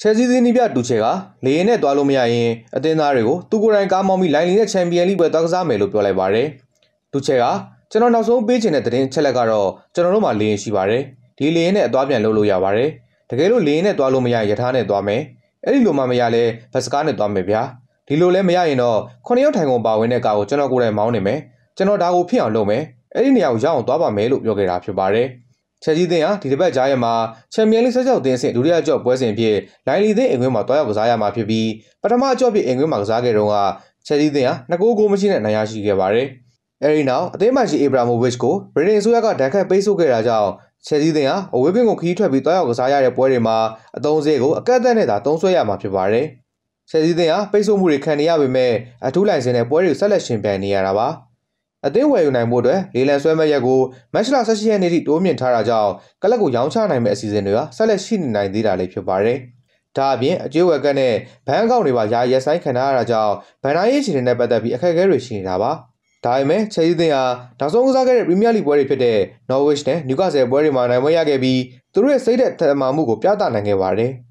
ချယ်ဆီသင်းနီးပြတူချယ်ကလေရင်နဲ့သွားလို့မရရင်အသင်းသားတွေကိုသူကိုယ်တိုင်ကားမောင်းပြီးလိုင်းလီနဲ့ချန်ပီယံလိပွဲသွားကစားမယ်လို့ပြောလိုက်ပါတယ်။တူချယ်ကကျွန်တော်နောက်ဆုံးပေးချင်တဲ့သတင်းချက်လက်ကတော့ကျွန်တော်တို့မှာလေရင်ရှိပါတယ်။ဒီလေရင်နဲ့အသွားပြန်လုပ်လို့ရပါတယ်။တကယ်လို့လေရင်နဲ့သွားလို့မရရင်ယထာနဲ့သွားမယ်။အဲ့ဒီလိုမှမရလဲဘတ်စကားနဲ့သွားမယ်ဗျာ။ဒီလိုလဲမရရင်တော့ခုနှစ်ယောက်ထိုင်ကုန်ပါဝင်တဲ့ကားကိုကျွန်တော်ကိုယ်တိုင်မောင်းနေမယ်။ကျွန်တော်ဒါကိုဖြစ်အောင်လုပ်မယ်။အဲ့ဒီနေရာကိုရအောင်သွားပါမယ်လို့ပြောခဲ့တာဖြစ်ပါတယ်။ ချက်ကြီးသင်းဟာဒီတစ်ပတ်ကြားရက်မှာချန်ပီယံလိဆက်ကြောက်သင်းအဆင့်ဒုတိယကြော့ပွဲစဉ်ဖြစ်လိုင်းလီသင်းအိမ်ခွင်းမှာတွားရောက်ကစားရမှာဖြစ်ပြီးပထမကြော့ဖြစ်အိမ်ခွင်းမှာကစားခဲ့တုန်းကချက်ကြီးသင်းဟာနှစ်ကိုးကိုမရှိနဲ့နိုင်ရရှိခဲ့ပါတယ်။အဲဒီနောက်အသင်းမရှိအေဘရာမိုဗစ်ကိုဗြိတိန်အစိုးရကဒဏ်ခတ်ပိတ်ဆို့ခဲ့တာကြောင့်ချက်ကြီးသင်းဟာအဝေးကွင်းကိုခီးထွက်ပြီးတွားရောက်ကစားရတဲ့ပွဲတွေမှာအသုံးစရိတ်ကိုအကန့်အသတ်နဲ့သာသုံးစွဲရမှာဖြစ်ပါတယ်။ချက်ကြီးသင်းဟာပိတ်ဆို့မှုတွေခံနေရပေမဲ့အထူးလိုင်စင်နဲ့ပွဲတွေဆက်လက်ရှင်ပြိုင်နေရတာပါ။ အသင်းဝယ်ယူနိုင်မှုအတွက်လေလံဆွဲမဲ့ရက်ကိုမတ်လ18ရက်နေ့ထိတိုးမြင့်ထားတာကြောင့်ကလပ်ကိုရောင်းချနိုင်မယ့်အစီအစဉ်တွေကဆက်လက်ရှိနေနိုင်သေးတာလည်းဖြစ်ပါတယ်။ဒါအပြင်အကျွေးဝယ်ကတ်နဲ့ဘဏ်အကောင့်တွေပါယာရက်ဆိုင်ခံထားရတာကြောင့်ဗန်နာရေးအခြေအနေနဲ့ပတ်သက်ပြီးအခက်အခဲတွေရှိနေတာပါ။ဒါပေမဲ့ချယ်ဆီသင်းဟာနောက်ဆုံးကစားခဲ့တဲ့ပရီးမီးယားလိပွဲတွေဖြစ်တဲ့ Norwich နဲ့ Newcastle ပွဲတွေမှာနိုင်ပွဲရခဲ့ပြီးသူတို့ရဲ့စိတ်သက်သမာမှုကိုပြသနိုင်ခဲ့ပါတယ်။